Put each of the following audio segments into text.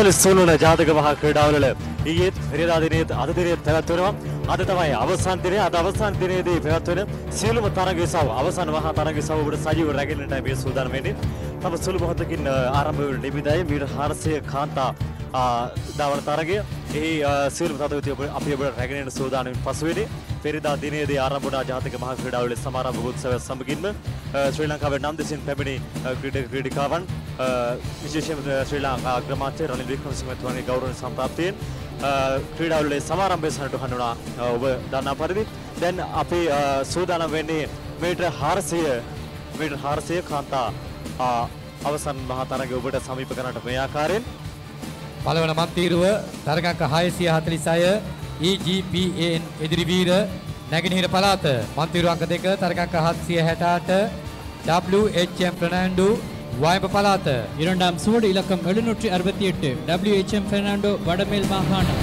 දවල් සූළුන ජාතක මහා ක්‍රීඩාවල ඊයේත් පෙරේදා දිනේත් අද දිනේත් පැවැත්වෙනවා. අද තමයි අවසන් දිනය. අද අවසන් දිනේදී පැවැත්වෙන සියලුම තරග සව අවසන් මහා තරග සව ඔබට සජීව රැගෙන්නට මේ සූදානම් වෙන්නේ. තම සුළු මොහොතකින් අ, ආරම්භ වෙන නිබිදයි මීට 400 කාන්තා ආ, ධාවන තරගය. එහි අ, සියලුම තදවිති ඔබ අපි ඔබට රැගෙනට සූදානම් පසුවෙන්නේ. පෙරේදා දිනේදී ආරම්භ වුණ ජාතික මහා ක්‍රීඩාවල සමාරම්භ උත්සවය සමගින්ම අ, ශ්‍රී ලංකාවේ නම් දෙසින් පැමිණි අ, ක්‍රීඩක ක්‍රීඩිකාවන් අ, විශේෂයෙන්ම ශ්‍රී ලංකා අග්‍රාමාත්‍ය රනිල් වික්‍රමසිංහ මැතිතුමාගේ ගෞරව සම්ප්‍රාප්තියෙන් අ, ක්‍රීඩාවලේ සමාරම්භය සනට හඳුනා අ, ඔබ දන්නා පරිදි. දැන් අපි අ, සූදානම් වෙන්නේ මීටර 400 මීටර 400 කාන්තා අ, අවසන් මහා තරගය ඔබට සමීප කරන්නට මේ ආකාරයෙන්. පළවන මන්තීරුව තරගංක 646 EGPAN එදිරිවීර නැගෙනහිර පළාත මන්තීරු අංක 2 තරගංක 768 WHM ප්‍රනාන්ඩු වයඹ පළාත இரண்டாம் சுவடு இலக்கம் எழுநூற்றி அறுபத்தி எட்டு டபிள்யூஹெச்எம் பெர்னாண்டோ வடமேல் மாகாணம்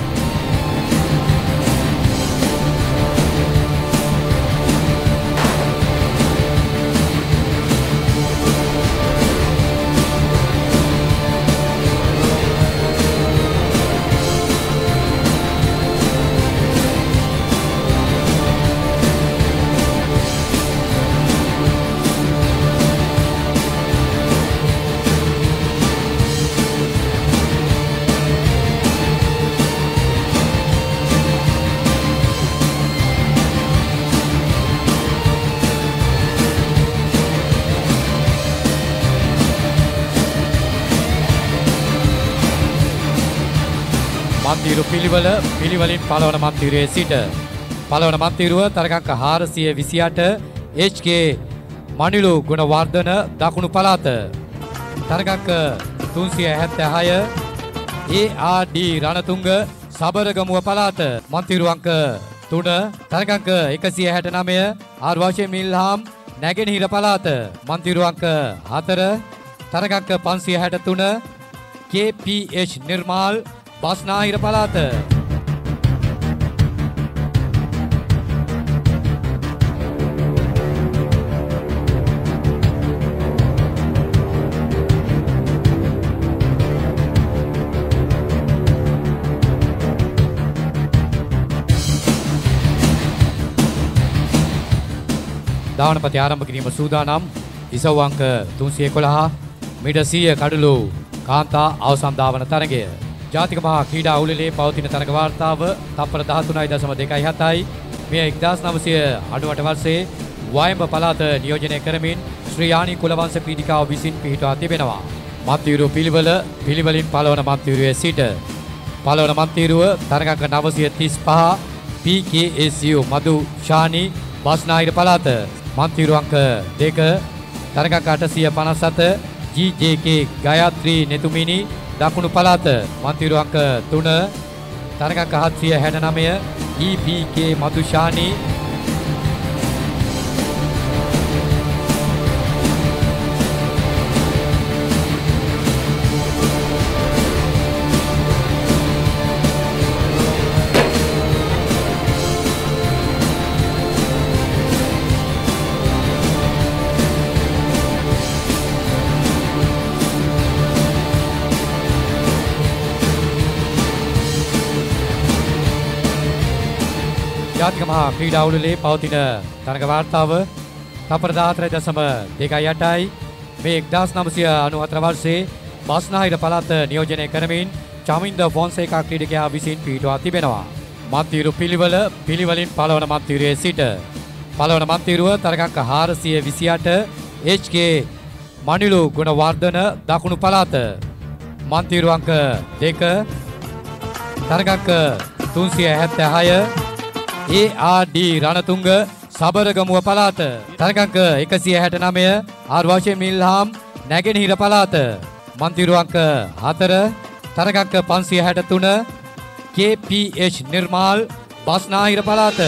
මන්තීරු පිළිවෙල පිළිවෙලින් පළවන මන්තීරුවේ සිට. පළවන මන්තීරුව තරගංක 428 HK මනිලු ගුණවර්ධන දකුණු පළාත. තරගංක 376 ARD රණතුංග සබරගමුව පළාත. මන්තීරු අංක 3 තරගංක 169 ආර් වාෂේ මිල්හාම් නැගෙනහිර පළාත. මන්තීරු අංක 4 තරගංක 563 KPH නිර්මාල් බස්නාහිර පළාත. ධාවනපති ආරම්භ කිරීම සූදානම්. ඉසව් අංක 311 මීටර් 100 කඩලු කාන්තා අවසන් ධාවන තරගය. ජාතික මහා ක්‍රීඩා උළෙලේ පවතින තරග වාර්තාව තප්පර 13.27යි මෙය 1998 වර්ෂයේ වයඹ පළාත නියෝජනය කරමින් ශ්‍රී යානි කුලවංශ ක්‍රීඩිකාව විසින් පිහිටුවා තිබෙනවා. මන්තිරුව පිළිවෙල පිළිවෙලින් පළවන මන්තිරුවේ සිට. පළවන මන්තිරුව තරගංක 935 PKSU මදු ශානි බස්නාහිර පළාත. මන්තිරු අංක 2 තරගංක 857 GJK ගයත්‍රී නෙතුමිනි දකුණු පළාත මන්තිරු අංක 3 තරගංක 769 EPK මදුෂානි මහා ක්‍රීඩා උළෙලේ පවතින තරග වාර්තාව තපර 14.28යි මේ 1994 වර්ෂයේ බස්නාහිර පළාත නියෝජනය කරමින් චමින්ද ෆොන්සේකා ක්‍රීඩකයා විසින් පිහිටුවා තිබෙනවා. මන්තිරු පිළිවෙල පිළිවෙලින් පළවන මන්තිරුවේ සිට. පළවන මන්තිරුව තරගංක 428 HK මනිලු ගුණවර්ධන දකුණු පළාත. මන්තිරු අංක 2 තරගංක 376 ARD රණතුංග සබරගමුව පළාත. තරගංක 169 ආර් වාෂේ මිල්හාම් නැගෙනහිර පළාත. මන්තිරු අංක 4 තරගංක 563 KPH නිර්මාල් බස්නාහිර පළාත.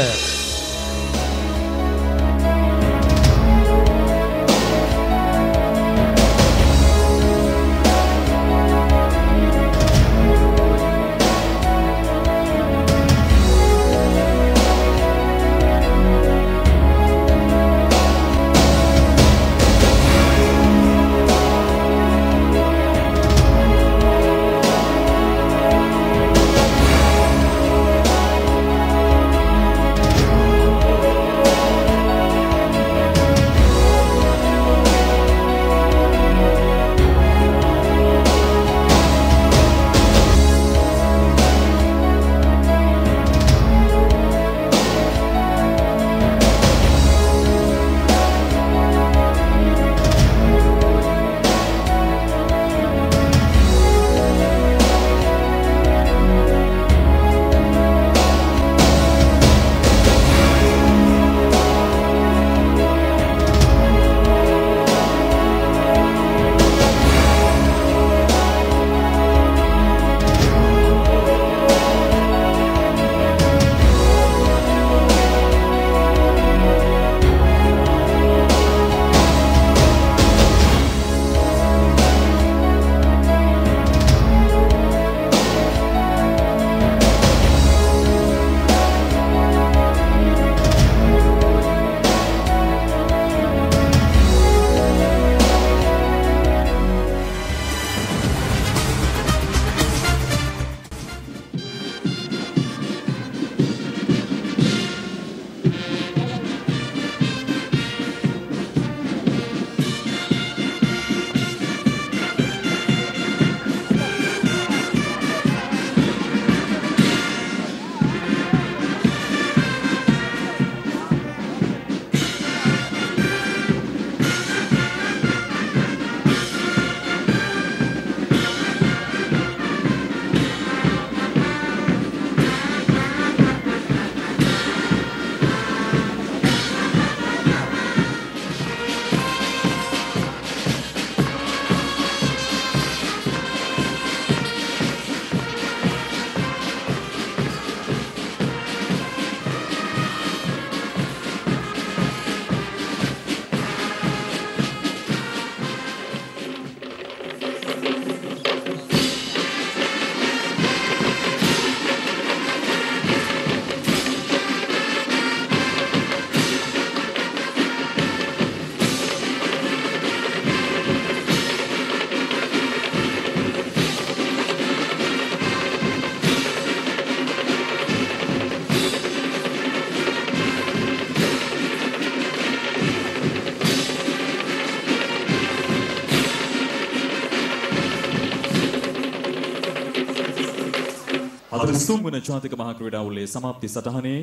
හතලිස්තුන් වන ජාතික මහා ක්‍රීඩා උළේ සමාප්ති සටහනේ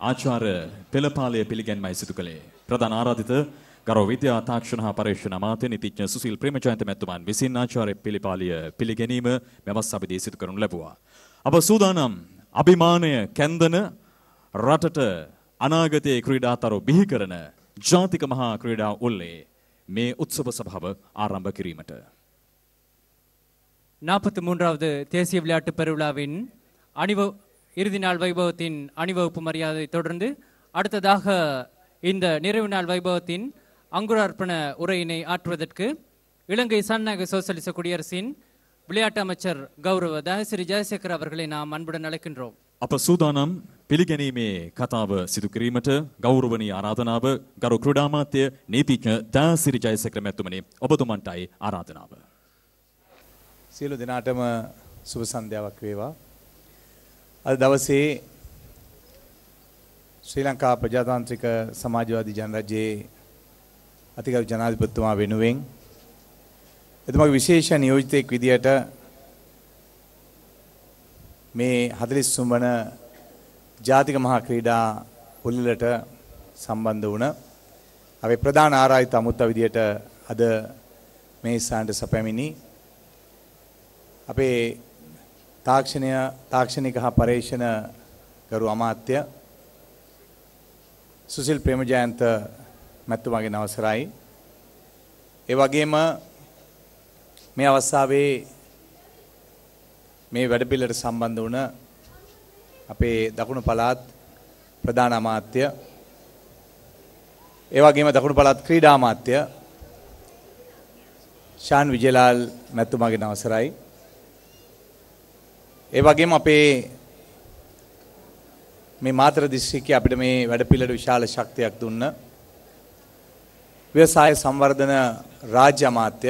ආචාර්ය පෙළපාලය පිළිගැන්මයි සිදු කළේ. ප්‍රධාන ආරාධිත ගරු විද්‍යා තාක්ෂණ හා පරීක්ෂණ අමාත්‍ය නීතිඥ සුසිල් ප්‍රේමජයන්ත මැතිතුමන් විසින් ආචාර්ය පිළිපාලිය පිළිගැනීම මෙම සභිදී සිදු කරනු ලැබුවා. අප සූදානම් අභිමානය කැන්දන රටට අනාගතයේ ක්‍රීඩාතරු බිහි කරන ජාතික මහා ක්‍රීඩා උල්ලේ මේ උත්සව සභාව ආරම්භ කිරීමට. நாற்பத்தி மூன்றாவது தேசிய விளையாட்டு பெருவிழாவின் அணிவ இறுதி நாள் வைபவத்தின் அணிவகுப்பு மரியாதை தொடர்ந்து அடுத்ததாக இந்த நிறைவு நாள் வைபவத்தின் அங்குரார்ப்பண உரையினை ஆற்றுவதற்கு இலங்கை சனநாயக சோசலிச குடியரசின் விளையாட்டு அமைச்சர் கௌரவ தயசிறி ஜெயசேகர் அவர்களை நாம் அன்புடன் அழைக்கின்றோம் අප සූදානම් පිළිගැනීමේ කතාව සිදු කිරීමට ගෞරවනීය ආරාධනාව ගරු ක්‍රීඩාමාත්‍ය නීතිඥ දෑසිරි ජයසේකර මැතිතුමනි ඔබතුමන්ටයි ආරාධනාව. සියලු දෙනාටම සුබ සන්ධ්‍යාවක් වේවා. අද දවසේ ශ්‍රී ලංකා ප්‍රජාතාන්ත්‍රික සමාජවාදී ජනරජයේ අතිගරු ජනාධිපතිතුමා වෙනුවෙන් එතුමාගේ විශේෂ නියෝජිතයෙක් විදියට මේ 43 වන ජාතික මහා ක්‍රීඩා උළෙලට සම්බන්ධ වුණ අපේ ප්‍රධාන ආරාධිත අමුත්ත විදියට අද මේ ස්ථානට සැපැමිණි අපේ තාක්ෂණය තාක්ෂණික හා පර්යේෂණ ගරු අමාත්‍ය සුසිල් ප්‍රේමජයන්ත මැතිතුමාගේ අවසරයි. ඒ වගේම මේ අවස්ථාවේ මේ වැඩපිළිවෙලට සම්බන්ධ වුණ අපේ දකුණු පළාත් ප්‍රධාන අමාත්‍ය ඒ වගේම දකුණු පළාත් ක්‍රීඩා අමාත්‍ය ශාන් විජයලාල් මැතිතුමාගේ අවසරයි. ඒ වගේම අපේ මේ මාතර දිස්ත්‍රික්කයේ අපිට මේ වැඩපිළිවෙලට විශාල ශක්තියක් දුන්න ව්‍යවසාය සංවර්ධන රාජ්‍ය අමාත්‍ය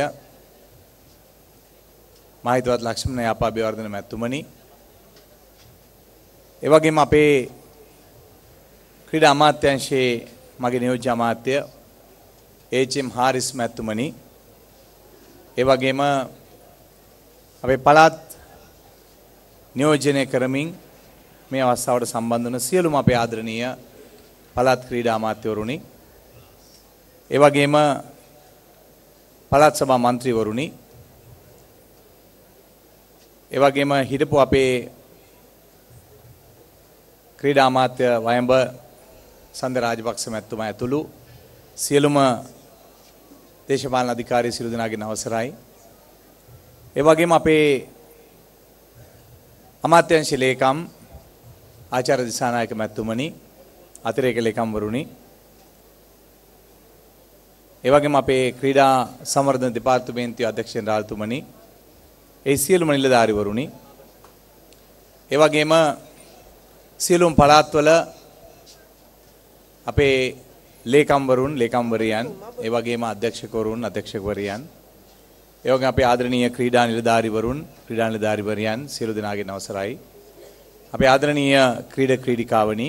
මහිතවත් ලක්ෂ්මණ යාපා අභිවර්ධන මැතිතුමනි ඒ වගේම අපේ ක්‍රීඩා අමාත්‍යංශයේ මගේ නියෝජ්‍ය අමාත්‍ය ඒච්.එම්. හාරිස් මැතිතුමනි ඒ වගේම අපේ පළාත් නියෝජනය කරමින් මේ අවස්ථාවට සම්බන්ධ වන සියලුම අපේ ආදරණීය පළාත් ක්‍රීඩා අමාත්‍යවරුනි ඒ වගේම පළාත් සභා මන්ත්‍රීවරුනි ඒ වගේම හිටපු අපේ ක්‍රීඩා අමාත්‍ය වයඹ සඳ රාජපක්ෂ මැතිතුමා ඇතුළු සියලුම දේශපාලන අධිකාරී සියලු දෙනාගේ අවසරයි. ඒ වගේම අපේ අමාත්‍යංශ ලේකම් ආචාර්ය දිසානායක මැතිතුමනි අතිරේක ලේකම්වරුනි ඒ වගේම අපේ ක්‍රීඩා සංවර්ධන දෙපාර්තමේන්තුවේ අධ්‍යක්ෂ ජනරාල්තුමනි ඒ සියලුම නිලධාරිවරුනි ඒ වගේම සියලුම පළාත්වල අපේ ලේකම්වරුන් ලේකම්වරියන් ඒ වගේම අධ්‍යක්ෂකවරුන් අධ්‍යක්ෂකවරියන් ඒ වගේම අපේ ආදරණීය ක්‍රීඩා නිලධාරිවරුන් ක්‍රීඩා නිලධාරිවරයන් සියලු දෙනාගේ අවසරයි. අපේ ආදරණීය ක්‍රීඩ ක්‍රීඩිකාවනි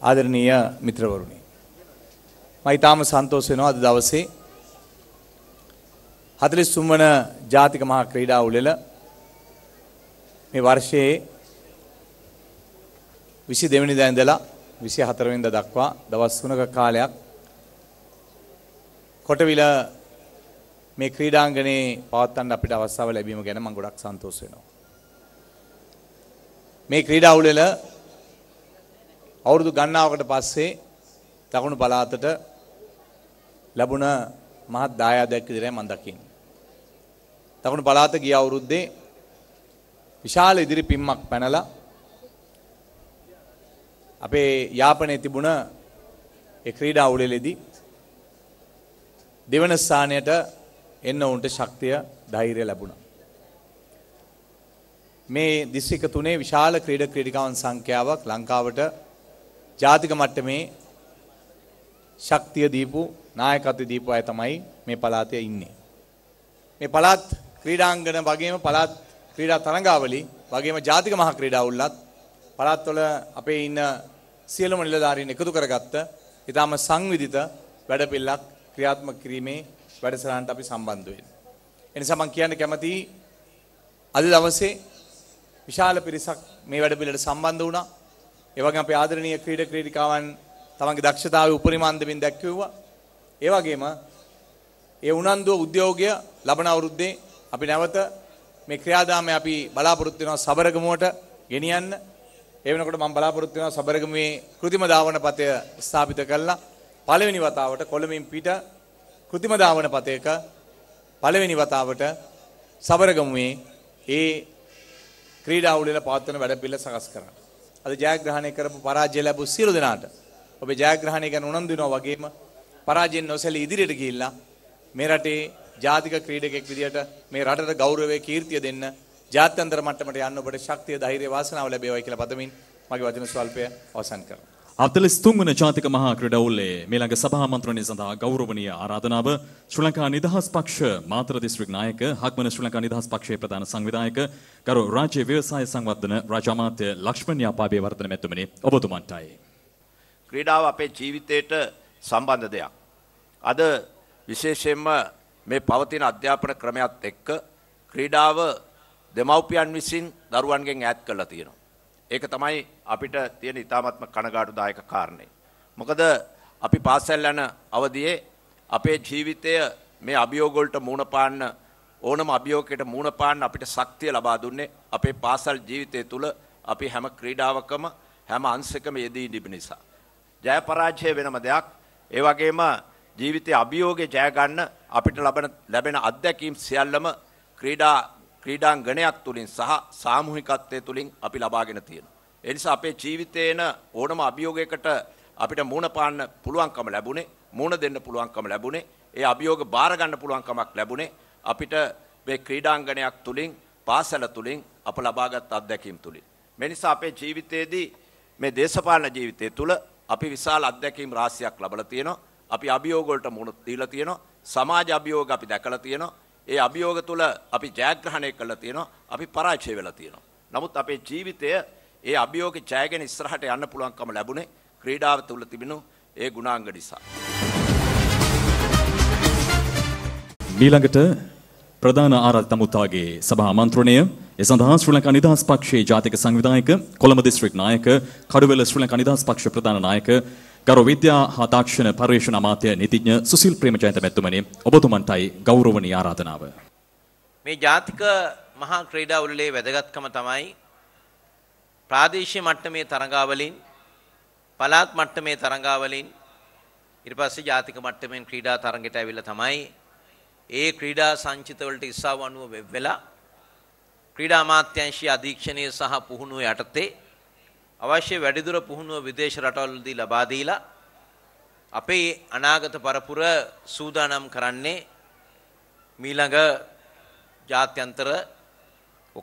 ආදරණීය මිත්‍රවරුනි. මම ඊටාම සන්තෝෂ වෙනවා අද දවසේ 43 වන ජාතික මහා ක්‍රීඩා උළෙල මේ වර්ෂයේ 22 වෙනිදා ඉඳලා 24 වෙනිදා දක්වා දවස් 3ක කාලයක් කොටවිල මේ ක්‍රීඩාංගණේ පවත්වන්න අපිට අවස්ථාව ලැබීම ගැන මම ගොඩක් සන්තෝෂ වෙනවා. මේ ක්‍රීඩා උළෙල අවුරුදු ගණනාවකට පස්සේ දකුණු පළාතට ලැබුණ මහත් දායාදයක් විදිහට මම දකින්නේ. දකුණු පළාත ගිය අවුරුද්දේ විශාල ඉදිරි පිම්මක් පැනලා අපේ යාපනයේ තිබුණ ඒ ක්‍රීඩා උළෙලෙදී දෙවන ස්ථානයට එන්න උන්ට ශක්තිය ධෛර්යය ලැබුණා. මේ දිස්ත්‍රික්ක තුනේ විශාල ක්‍රීඩ ක්‍රීඩිකාවන් සංඛ්‍යාවක් ලංකාවට ජාතික මට්ටමේ ශක්තිය දීපු නායකත්වය දීපු අය තමයි මේ පළාතේ ඉන්නේ. මේ පළාත් ක්‍රීඩාංගන වගේම පළාත් ක්‍රීඩා තරඟාවලි වගේම ජාතික මහා ක්‍රීඩා උල්ලත් පළාත්වල අපේ ඉන්න සියලුම නිලධාරීන් එකතු කරගත්ත ඊටාම සංවිධිත වැඩපිළිවෙලක් ක්‍රියාත්මක කිරීමේ වැඩසටහනට අපි සම්බන්ධ වෙන්නේ. එනිසා මම කියන්න කැමතියි අද දවසේ විශාල පිරිසක් මේ වැඩපිළිවෙලට සම්බන්ධ වුණා. ඒ වගේම අපේ ආදරණීය ක්‍රීඩක ක්‍රීඩිකාවන් තමන්ගේ දක්ෂතාවය උපරිම අන්දමින් දැක්වුවා. ඒ වගේම ඒ උනන්දුව උද්‍යෝගය ලබන අවුරුද්දේ අපි නැවත මේ ක්‍රියාදාමය අපි බලාපොරොත්තු වෙනවා සබරගමුවට ගෙනියන්න. ඒ වෙනකොට මම බලාපොරොත්තු වෙනවා සබරගමුවේ කෘතිම ධාවන පතය ස්ථාපිත කළා. පළවෙනි වතාවට කොළඹින් පිට කෘතිම ධාවන පතයක පළවෙනි වතාවට සබරගමුවේ ඒ ක්‍රීඩා උළෙල පවත්වන වැඩපිළිවෙල සකස් කරන්න. අද ජයග්‍රහණය කරපු පරාජය ලැබූ සියලු දෙනාට ඔබේ ජයග්‍රහණය ගැන උනන්දු වෙනවා වගේම පරාජයෙන් නොසැලී ඉදිරියට ගිහිල්ලා මේ රටේ ජාතික ක්‍රීඩකෙක් විදියට මේ රටට ගෞරවය කීර්තිය දෙන්න ජාත්‍යන්තර මට්ටමට යන්න ඔබට ශක්තිය ධෛර්යය වාසනාව ලැබේවයි කියලා පතමින් මගේ වචන ස්වල්පය අවසන් කරනවා. අතලිස් තුන්වන ජාතික මහා ක්‍රඩවුල්ලේ මේළඟ සභා මන්ත්‍රණය සඳහා ගෞරවනීය ආරාධනාව ශ්‍රී ලංකා නිදහස් පක්ෂ මාතර දිස්ත්‍රික් නායක හක්මන ශ්‍රී ලංකා නිදහස් පක්ෂයේ ප්‍රධාන සංවිධායක ගරු රාජ්‍ය ව්‍යවසාය සංවර්ධන රාජ්‍ය අමාත්‍ය ලක්ෂ්මන් යාපාබේ වර්ධන මැතිතුමනි ඔබතුමන්ටයි. ක්‍රීඩාව අපේ ජීවිතයට සම්බන්ධ දෙයක්. අද විශේෂයෙන්ම මේ පවතින අධ්‍යාපන ක්‍රමයත් එක්ක ක්‍රීඩාව දෙමව්පියන් විසින් දරුවන්ගෙන් ඈත් කරලා තියෙනවා. ඒක තමයි අපිට තියෙන ඉතාමත්ම කනගාටුදායක කාරණේ. මොකද අපි පාසල් යන අවදියේ අපේ ජීවිතය මේ අභියෝග වලට මුහුණ පාන්න ඕනම අභියෝගයකට මුහුණ පාන්න අපිට ශක්තිය ලබා දුන්නේ අපේ පාසල් ජීවිතය තුළ අපි හැම ක්‍රීඩාවකම හැම අංශකම යෙදී ඉඳිබ නිසා. ජය පරාජය වෙනම දෙයක්. ඒ වගේම ජීවිතයේ අභියෝගේ ජය ගන්න අපිට ලබන ලැබෙන අත්දැකීම් සියල්ලම ක්‍රීඩා ක්‍රීඩාංගණයක් තුලින් සහ සාමූහිකත්වයේ තුලින් අපි ලබාගෙන තියෙනවා. ඒ නිසා අපේ ජීවිතේන ඕනම අභියෝගයකට අපිට මුණ පාන්න පුළුවන්කම ලැබුණේ, මුණ දෙන්න පුළුවන්කම ලැබුණේ, ඒ අභියෝග බාර ගන්න පුළුවන්කමක් ලැබුණේ අපිට මේ ක්‍රීඩාංගණයක් තුලින්, පාසල තුලින් අප ලබාගත් අත්දැකීම් තුලින්. මේ නිසා අපේ ජීවිතයේදී මේ දේශපාලන ජීවිතය තුළ අපි විශාල අත්දැකීම් රාශියක් ලබලා තියෙනවා. අපි අභියෝග වලට මුහුණ දීලා තියෙනවා. සමාජ අභියෝග අපි දැකලා තියෙනවා. ඒ අභියෝග තුළ අපි ජයග්‍රහණය කළා තියෙනවා. අපි පරාජය වෙලා තියෙනවා. නමුත් අපේ ජීවිතය ඒ අභියෝග ජයගෙන ඉස්සරහට යන්න පුළුවන්කම ලැබුණේ ක්‍රීඩාව තුළ තිබෙනු ඒ ගුණාංග නිසා. මීළඟට ප්‍රධාන ආරාධිත මුත්තාගේ සභා මන්ත්‍රණය ඒ සඳහා ශ්‍රී ලංකා නිදහස් පක්ෂයේ ජාතික සංවිධායක කොළඹ දිස්ත්‍රික් නායක කඩුවෙල ශ්‍රී ලංකා නිදහස් පක්ෂ ප්‍රධාන නායක ගරු විද්‍යා හා තාක්ෂණ පර්යේෂණ අමාත්‍ය නීතිඥ සුසිල් ප්‍රේමජයන්ත මැතිතුමනි ඔබතුමන්ටයි ගෞරවනීය ආරාධනාව. මේ ජාතික මහා ක්‍රීඩා උළෙලේ වැදගත්කම තමයි ප්‍රාදේශීය මට්ටමේ තරඟාවලින් පළාත් මට්ටමේ තරඟාවලින් ඊට පස්සේ ජාතික මට්ටමින් ක්‍රීඩා තරඟයට ඇවිල්ලා තමයි ඒ ක්‍රීඩා සංචිත වලට ඉස්සාව අනුව වෙව්වෙලා ක්‍රීඩා අමාත්‍යාංශයේ අධීක්ෂණය සහ පුහුණුව යටතේ අවශ්‍ය වැඩිදුර පුහුණුව විදේශ රටවලදී ලබා දීලා අපේ අනාගත පරපුර සූදානම් කරන්නේ මීළඟ ජාත්‍යන්තර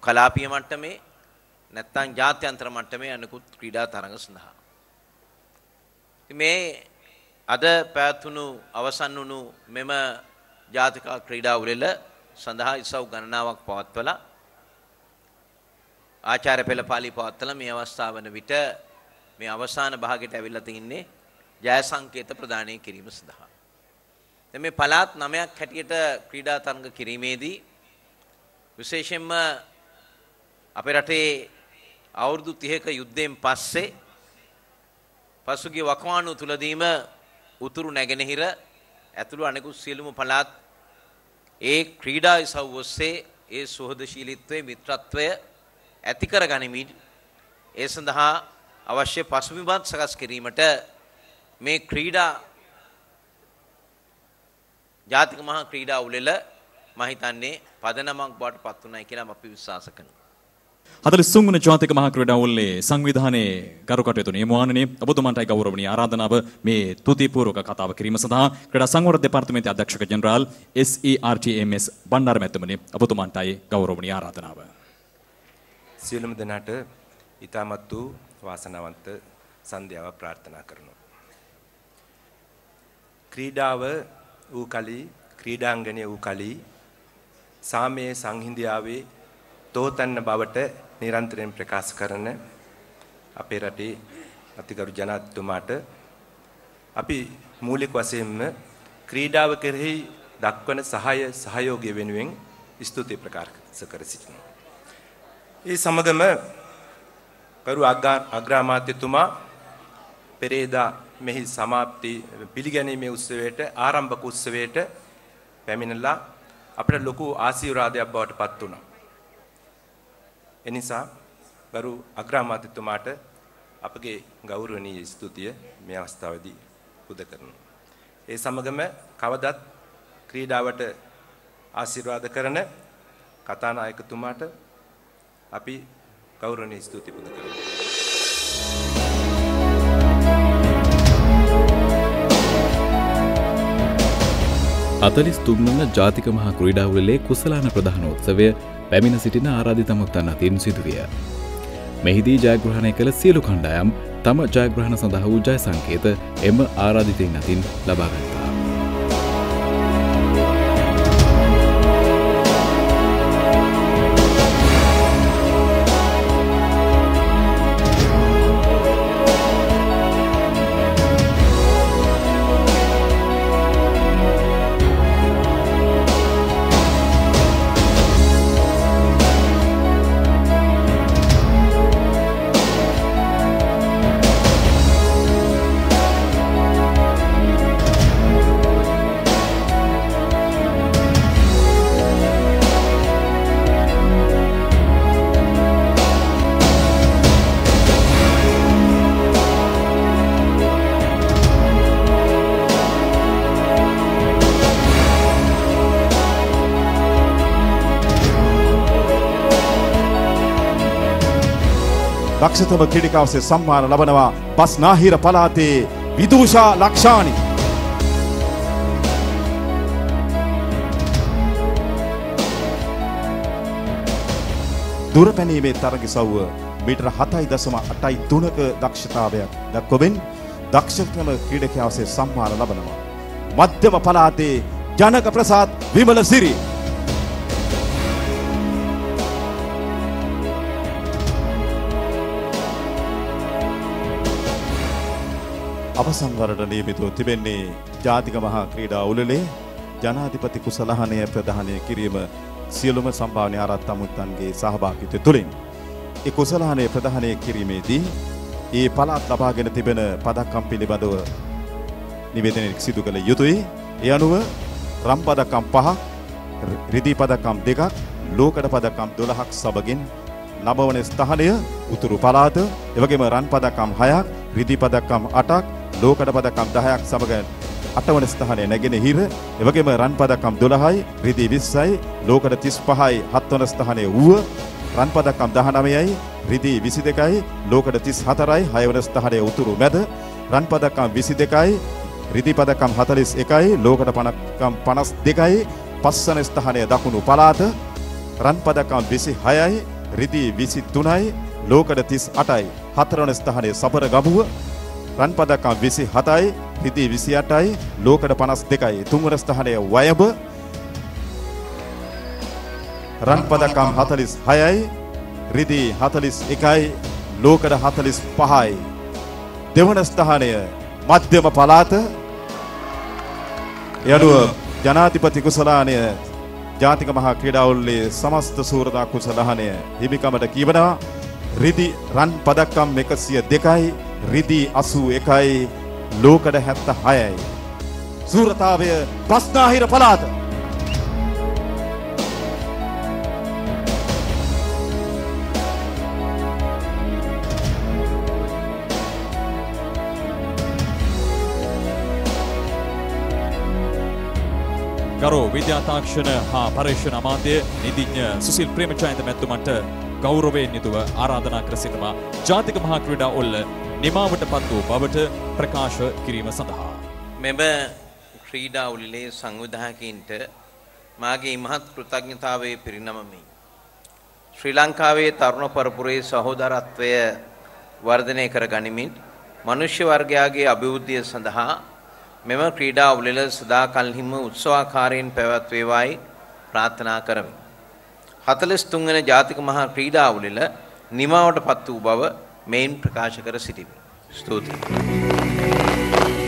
කලාපීය මට්ටමේ නැත්තම් ජාත්‍යන්තර මට්ටමේ අනිකුත් ක්‍රීඩා තරඟ සඳහා. මේ අද පැවැත්වුණු අවසන් වුණු මෙම ජාතික ක්‍රීඩා උළෙල සඳහා ඉසව් ගණනාවක් පවත්වලා ආචාර්ය පෙළපාලි පවත්වලා මේ අවස්ථාව වන විට මේ අවසාන භාගයට ඇවිල්ලා තින්නේ ජය සංකේත ප්‍රදානය කිරීම සඳහා. දැන් මේ පළාත් නමයක් හැටියට ක්‍රීඩා තරඟ කිරීමේදී විශේෂයෙන්ම අපේ රටේ අවුරුදු 30ක යුද්ධයෙන් පස්සේ පසුගිය වකවානු තුලදීම උතුරු නැගෙනහිර ඇතුළු අනෙකුත් සියලුම පළාත් ඒ ක්‍රීඩා ඉසව් ඔස්සේ ඒ සුහදශීලීත්වය මිත්‍රත්වය ඇති කර ගනිමින් ඒ සඳහා අවශ්‍ය පසුබිමත් සකස් කිරීමට මේ ක්‍රීඩා ජාතික මහා ක්‍රීඩා උළෙල මම හිතන්නේ පදනමක් බවට පත් වුණයි කියලා අපි විශ්වාස කරනවා. හතලිස් තුන්වන ජාතික මහා ක්‍රීඩාවලේ සංවිධානයේ ගරු කටයුතු නියමුවානනේ ඔබතුමන්ටයි ගෞරවනීය ආරාධනාව මේ තුතිපූර්වක කතාව කිරීම සඳහා ක්‍රීඩා සංවර්ධන දෙපාර්තමේන්තයේ අධ්‍යක්ෂක ජෙනරාල් SERTMS බණ්ඩාර මැතිතුමනි ඔබතුමන්ටයි ගෞරවනීය ආරාධනාව. සියලුම දෙනාට ඊ타මත් වූ වාසනාවන්ත සන්ධ්‍යාව ප්‍රාර්ථනා කරනවා. ක්‍රීඩාව වූ කලී ක්‍රීඩාංගණය වූ කලී සාමයේ සංහිඳියාවේ තෝතන්න බවට නිරන්තරයෙන් ප්‍රකාශ කරන අපේ රටේ අතිගරු ජනාධිපතිතුමාට අපි මූලික වශයෙන්ම ක්‍රීඩාව කෙරෙහි දක්වන සහාය සහයෝගය වෙනුවෙන් ස්තුති ප්‍රකාශ කර සිටිනවා. ඒ සමගම කරු අග්‍රාමාත්‍යතුමා පෙරේදා මෙහි સમાප්ති පිළිගැනීමේ උත්සවයට ආරම්භක උත්සවයට පැමිණලා අපිට ලොකු ආශිර්වාදයක් බවට පත් වුණා. එනිසා ගරු අග්‍රාමාත්‍යතුමාට අපගේ ගෞරවනීය ස්තුතිය මේ අවස්ථාවේදී පුද කරනවා. ඒ සමගම කවදත් ක්‍රීඩාවට ආශිර්වාද කරන කතානායකතුමාට අපි ගෞරවනීය ස්තුති පුද කරනවා. අතලිස් තුන්වන ජාතික මහා ක්‍රීඩාවලේ කුසලාන ප්‍රධානෝත්සවය පැමිණ සිටින ආරාධිතමක් අතින් සිදුවිය. මෙහිදී ජයග්‍රහණය කළ සියලු කණ්ඩායම් තම ජයග්‍රහණ සඳහා වූ ජය සංකේත එම ආරාධිතයින් අතින් ලබාගත්තා. දක්ෂතම ක්‍රීඩිකාවසේ සම්මාන ලබනවා බස්නාහිර පළාතේ විදූෂා ලක්ෂානි. දුරපැනීමේ තරග සව්ව මීටර හතයි දසම අටයි තුනක දක්ෂතාවයක් දක්වබෙන් දක්ෂතම ක්‍රීඩකයාවසේ සම්මාන ලබනවා. මධ්‍යම පළාතේ ජනක ප්‍රසාත් විමල සිරි අවසන් වරට නියමිතව තිබෙන්නේ ජාතික මහා ක්‍රීඩා උළෙලේ ජනාධිපති කුසලහනය ප්‍රධානය කිරීම සියලුම සම්භාවනය ආරත් අමුත්තන්ගේ සහභාගිත්වය තුළින්. ඒ කුසලහනය ප්‍රධානය කිරීමේදී ඒ පළාත් ලබාගෙන තිබෙන පදක්කම් පිළිබඳව නිවේදනයක් සිදු කළ යුතුයි. ඒ අනුව රම් පදක්කම් පහක් රිදී පදක්කම් දෙකක් ලෝකඩ පදක්කම් 12ක් සබගින් නබවන ස්ථානය උතුරු පළාත එවැගේම රන් පදක්කම් 6ක් රිදී පදක්කම් 8ක් ලෝකඩ පදක්කම් 10ක් සමග අටවන ස්ථානය නැගෙනහිර එවැගේම රන් පදක්කම් 12යි රිදී 20යි ලෝකඩ 35යි හත්වන ස්ථානය ඌව රන් පදක්කම් 19යි රිදී 22යි ලෝකඩ 34යි හයවන ස්ථානය උතුරු මැද රන් පදක්කම් 22යි රිදී පදක්කම් 41යි ලෝකඩ පදක්කම් 52යි පස්වන ස්ථානය දකුණු පළාත රන් පදක්කම් 26යි රිදී 23යි ලෝකඩ 38යි හතරවන ස්ථානය සබර ගමුව රන් පදක්කම් 27යි රිදී 28යි ලෝකඩ 52යි තුන්වන ස්ථානය වයඹ රන් පදක්කම් 46යි රිදී 41යි ලෝකඩ 45යි දෙවන ස්ථානය මධ්‍යම පළාත යනුව ජනාධිපති කුසලානය ජාතික මහා ක්‍රීඩාවල්ලේ සමස්ත සූරදා කුසලහනය හිමිකමට කියවනවා රිදි රන් පදක්කම් එකසිය දෙකයි රිදී අසූ එකයි ලෝකඩ හැත්ත හයයි. සූරතාවය පස්නාහිර පලාත. ගරු විද්‍යාතාක්ෂණ හා පර්යේෂණ අමාත්‍ය නිදිඥ සුසිල් ප්‍රේමචන්ද මැතිතුමන්ට ගෞරවයෙන් යුතුව ආරාධනා කර සිටිනවා ජාතික මහා ක්‍රීඩා ඔල්ල නිමාවට පත් වූ බවට ප්‍රකාශ කිරීම සඳහා. මෙම ක්‍රීඩා උලිලේ සංවිධායකයින්ට මාගේ ඉමහත් කෘතඥතාවයේ පිරිනමමි. ශ්‍රී ලංකාවේ තරුණ පරපුරේ සහෝදරත්වය වර්ධනය කර ගනිමින් මනුෂ්‍ය වර්ගයාගේ අභිවෘද්ධිය සඳහා මෙම ක්‍රීඩා උළෙල සදාකල්හිම උත්සවාකාරයෙන් පැවැත්වේවායි ප්‍රාර්ථනා කරමි. 43 වන ජාතික මහා ක්‍රීඩා උළෙල නිමාවට පත් වූ බව මෙයින් ප්‍රකාශ කර සිටිමි. ස්තුතියි.